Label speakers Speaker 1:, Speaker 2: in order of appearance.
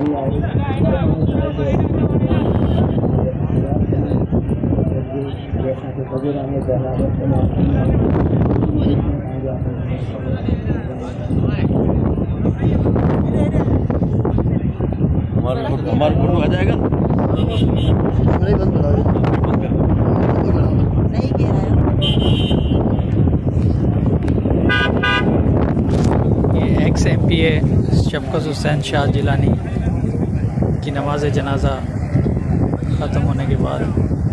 Speaker 1: हमारे फ़ोटो आ जाएगा
Speaker 2: कैमरा बंद करा।
Speaker 3: नहीं
Speaker 4: ये ex M P A Shafqat Hussain Shah Jilani की नमाज़ जनाजा ख़त्म होने के बाद